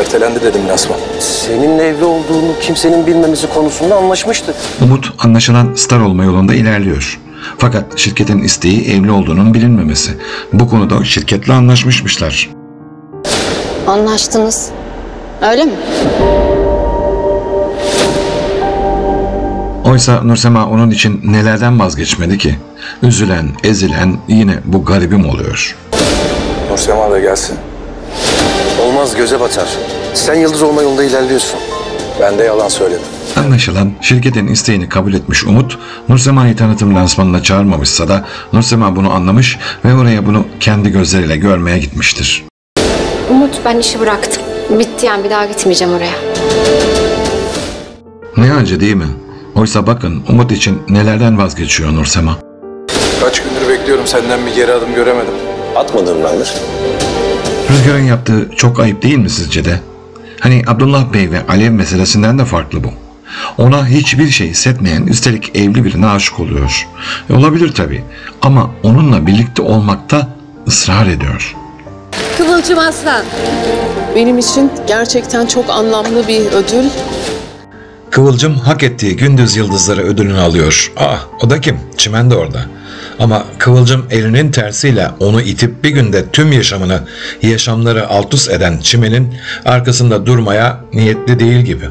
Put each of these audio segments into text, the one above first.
Ertelendi dedim lansman. Seninle evli olduğunu kimsenin bilmemesi konusunda anlaşmıştık. Umut anlaşılan star olma yolunda ilerliyor. Fakat şirketin isteği evli olduğunun bilinmemesi. Bu konuda şirketle anlaşmışmışlar. Anlaştınız. Öyle mi? Oysa Nursema onun için nelerden vazgeçmedi ki? Üzülen, ezilen yine bu garibim oluyor. Nursema da gelsin. Olmaz göze batar. Sen yıldız olma yolunda ilerliyorsun. Ben de yalan söyledim. Anlaşılan şirketin isteğini kabul etmiş Umut, Nursema'yı tanıtım lansmanına çağırmamışsa da Nursema bunu anlamış ve oraya bunu kendi gözleriyle görmeye gitmiştir. Umut ben işi bıraktım. Bitti yani bir daha gitmeyeceğim oraya. Ne acı değil mi? Oysa bakın Umut için nelerden vazgeçiyor Nursema. Kaç gündür bekliyorum senden bir geri adım göremedim. Atmadığımdandır. Rüzgar'ın yaptığı çok ayıp değil mi sizce de? Hani Abdullah Bey ve Alev meselesinden de farklı bu. Ona hiçbir şey hissetmeyen üstelik evli birine aşık oluyor. E, olabilir tabii ama onunla birlikte olmakta ısrar ediyor. Kıvılcım Aslan. Benim için gerçekten çok anlamlı bir ödül. Kıvılcım hak ettiği Gündüz Yıldızları ödülünü alıyor. Aa o da kim? Çimen de orada. Ama Kıvılcım elinin tersiyle onu itip bir günde tüm yaşamını, yaşamları alt üst eden Çimen'in arkasında durmaya niyetli değil gibi.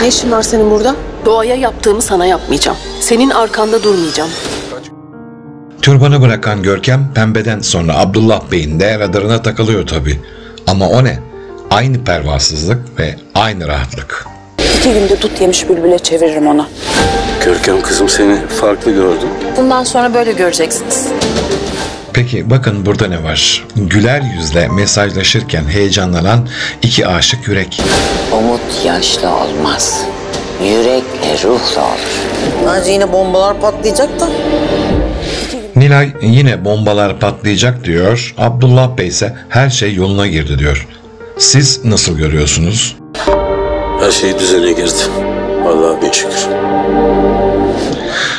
Ne işin var senin burada? Doğaya yaptığımı sana yapmayacağım. Senin arkanda durmayacağım. Türbanı bırakan Görkem pembeden sonra Abdullah Bey'in de radarına takılıyor tabii. Ama o ne? Aynı pervasızlık ve aynı rahatlık. İki günde tut yemiş bülbüle çeviririm onu. Görkem kızım seni farklı gördüm. Bundan sonra böyle göreceksiniz. Peki bakın burada ne var? Güler yüzle mesajlaşırken heyecanlanan iki aşık yürek. Umut yaşlı olmaz. Yürekle ruhla olur. Bence yine bombalar patlayacak da. Nilay yine bombalar patlayacak diyor. Abdullah Bey ise her şey yoluna girdi diyor. Siz nasıl görüyorsunuz? Her şey düzene girdi. Vallahi bin şükür.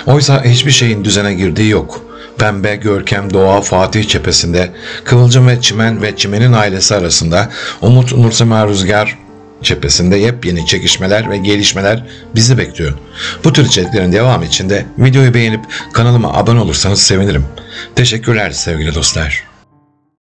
Oysa hiçbir şeyin düzene girdiği yok. Pembe, Görkem, Doğa, Fatih cephesinde, Kıvılcım ve Çimen ve Çimen'in ailesi arasında, Umut, Nursema Rüzgar cephesinde yepyeni çekişmeler ve gelişmeler bizi bekliyor. Bu tür içeriklerin devamı için de videoyu beğenip kanalıma abone olursanız sevinirim. Teşekkürler sevgili dostlar.